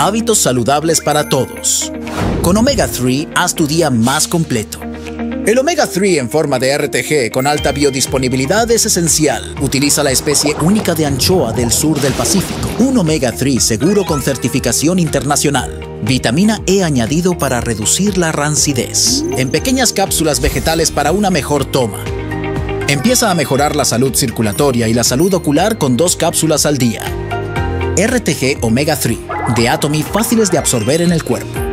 Hábitos saludables para todos. Con Omega 3, haz tu día más completo. El omega 3 en forma de RTG con alta biodisponibilidad es esencial. Utiliza la especie única de anchoa del sur del Pacífico. Un omega 3 seguro con certificación internacional. Vitamina E añadido para reducir la rancidez. En pequeñas cápsulas vegetales para una mejor toma. Empieza a mejorar la salud circulatoria y la salud ocular con dos cápsulas al día. RTG Omega 3, de Atomy fáciles de absorber en el cuerpo.